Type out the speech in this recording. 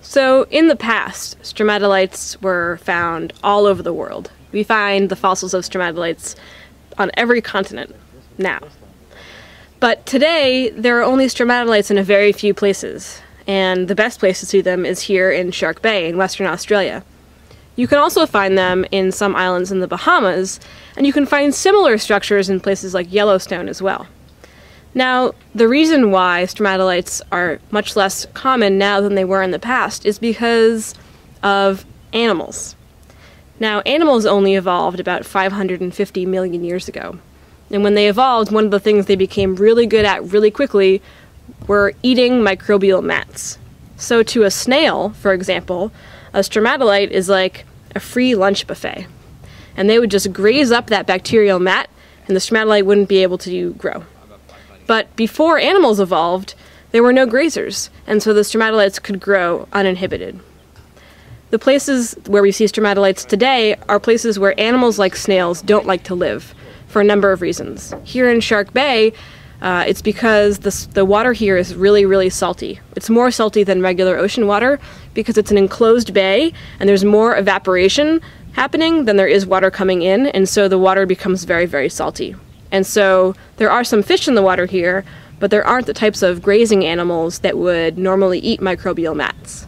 So, in the past, stromatolites were found all over the world. We find the fossils of stromatolites on every continent now. But today, there are only stromatolites in a very few places, and the best place to see them is here in Shark Bay in Western Australia. You can also find them in some islands in the Bahamas, and you can find similar structures in places like Yellowstone as well. Now, the reason why stromatolites are much less common now than they were in the past is because of animals. Now, animals only evolved about 550 million years ago. And when they evolved, one of the things they became really good at really quickly were eating microbial mats. So, to a snail, for example, a stromatolite is like a free lunch buffet. And they would just graze up that bacterial mat, and the stromatolite wouldn't be able to grow. But before animals evolved, there were no grazers, and so the stromatolites could grow uninhibited. The places where we see stromatolites today are places where animals like snails don't like to live for a number of reasons. Here in Shark Bay, uh, it's because the, the water here is really, really salty. It's more salty than regular ocean water because it's an enclosed bay and there's more evaporation happening than there is water coming in, and so the water becomes very, very salty. And so there are some fish in the water here, but there aren't the types of grazing animals that would normally eat microbial mats.